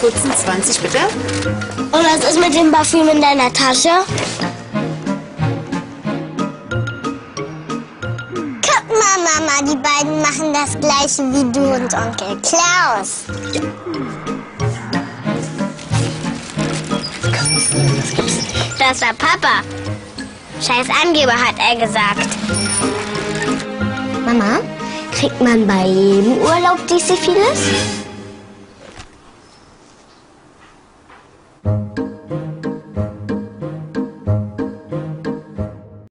putzen, 20 bitte. Und was ist mit dem Parfüm in deiner Tasche? Guck mal, Mama, die beiden machen das gleiche wie du und Onkel Klaus. Das war Papa. Scheiß Angeber, hat er gesagt. Mama, kriegt man bei jedem Urlaub die Syphilis?